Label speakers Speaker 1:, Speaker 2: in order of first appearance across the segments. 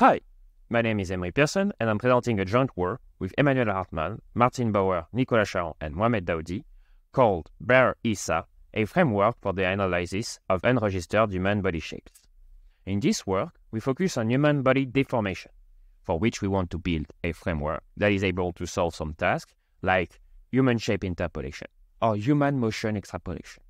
Speaker 1: Hi, my name is Emery Pierson, and I'm presenting a joint work with Emmanuel Hartman, Martin Bauer, Nicolas Charon, and Mohamed Daoudi called BaRe-ESA, a framework for the analysis of unregistered human body shapes. In this work, we focus on human body deformation, for which we want to build a framework that is able to solve some tasks like human shape interpolation or human motion extrapolation.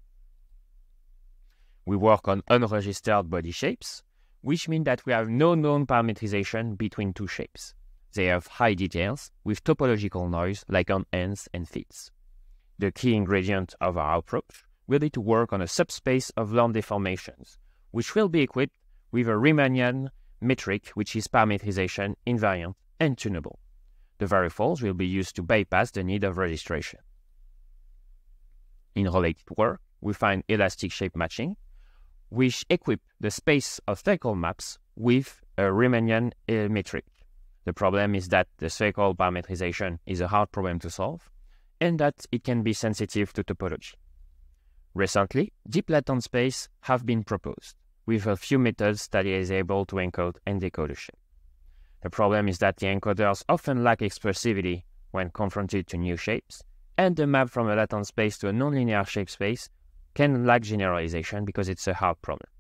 Speaker 1: We work on unregistered body shapes, which mean that we have no known parametrization between two shapes. They have high details with topological noise like on ends and feet. The key ingredient of our approach will be to work on a subspace of learned deformations, which will be equipped with a Riemannian metric, which is parametrization invariant and tunable. The varifolds will be used to bypass the need of registration. In related work, we find elastic shape matching, which equip the space of spherical maps with a Riemannian uh, metric. The problem is that the spherical parametrization is a hard problem to solve, and that it can be sensitive to topology. Recently, deep latent space have been proposed with a few methods that is able to encode and decode a shape. The problem is that the encoders often lack expressivity when confronted to new shapes, and the map from a latent space to a nonlinear shape space can lack generalization because it's a hard problem.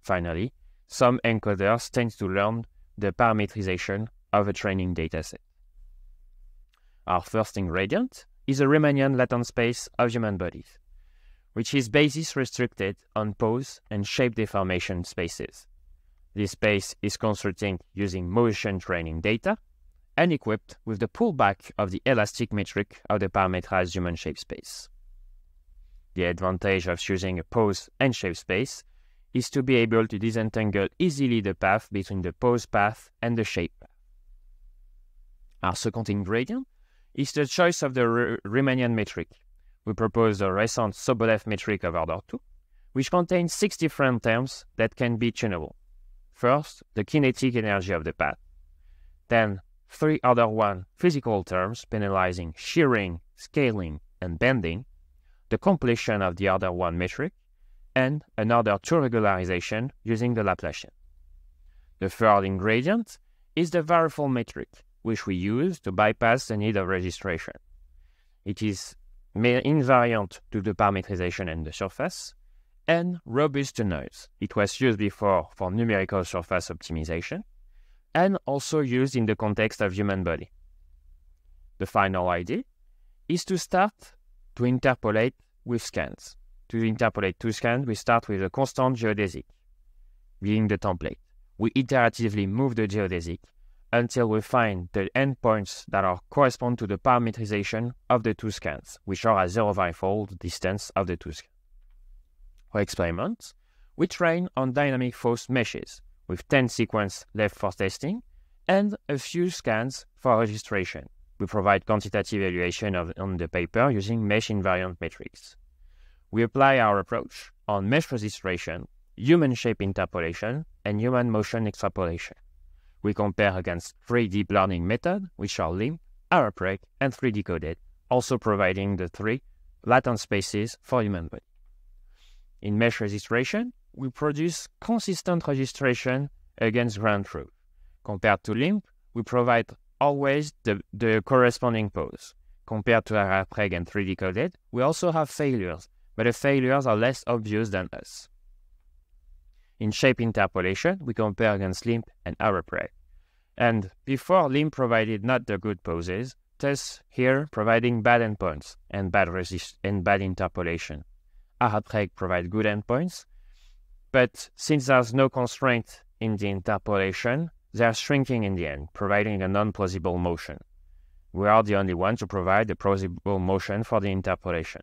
Speaker 1: Finally, some encoders tend to learn the parametrization of a training dataset. Our first ingredient is a Riemannian latent space of human bodies, which is basis restricted on pose and shape deformation spaces. This space is constructing using motion training data and equipped with the pullback of the elastic metric of the parametrized human shape space. The advantage of choosing a pose and shape space is to be able to disentangle easily the path between the pose path and the shape. Our second ingredient is the choice of the Riemannian metric. We propose the recent Sobolev metric of order 2, which contains six different terms that can be tunable. First, the kinetic energy of the path. Then, three other one physical terms penalizing shearing, scaling, and bending the completion of the other one metric, and another two regularization using the Laplacian. The third ingredient is the varifold metric, which we use to bypass the need of registration. It is invariant to the parametrization and the surface, and robust to noise. It was used before for numerical surface optimization, and also used in the context of human body. The final idea is to start to interpolate with scans. To interpolate two scans, we start with a constant geodesic, being the template. We iteratively move the geodesic until we find the endpoints that are correspond to the parametrization of the two scans, which are at 0.5-fold distance of the two scans. For experiments, we train on Dynamic FAUST meshes with 10 sequences left for testing and a few scans for registration. We provide quantitative evaluation of, on the paper using mesh invariant metrics. We apply our approach on mesh registration, human shape interpolation, and human motion extrapolation. We compare against three deep learning methods, which are LIMP, ARAPREG, and 3D-CODED, also providing the three latent spaces for human body. In mesh registration, we produce consistent registration against ground truth. Compared to LIMP, we provide always the, the corresponding pose. Compared to ARAPREG and 3D-CODED, we also have failures, but the failures are less obvious than us. In shape interpolation, we compare against LIMP and ARAPREG. And before LIMP provided not the good poses, thus here providing bad endpoints and bad resist and bad interpolation. ARAPREG provide good endpoints, but since there's no constraint in the interpolation, they are shrinking in the end, providing a non-plausible motion. We are the only one to provide a plausible motion for the interpolation.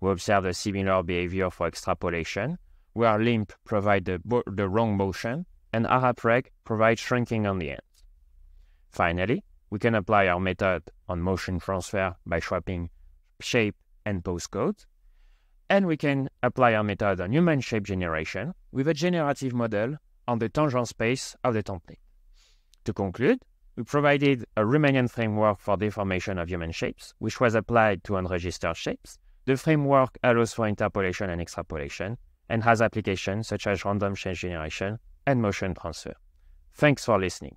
Speaker 1: We observe a similar behavior for extrapolation, where LIMP provide the, the wrong motion and ARAPREG provides shrinking on the end. Finally, we can apply our method on motion transfer by swapping shape and pose code, and we can apply our method on human shape generation with a generative model on the tangent space of the template. To conclude, we provided a Riemannian framework for deformation of human shapes, which was applied to unregistered shapes. The framework allows for interpolation and extrapolation and has applications such as random shape generation and motion transfer. Thanks for listening.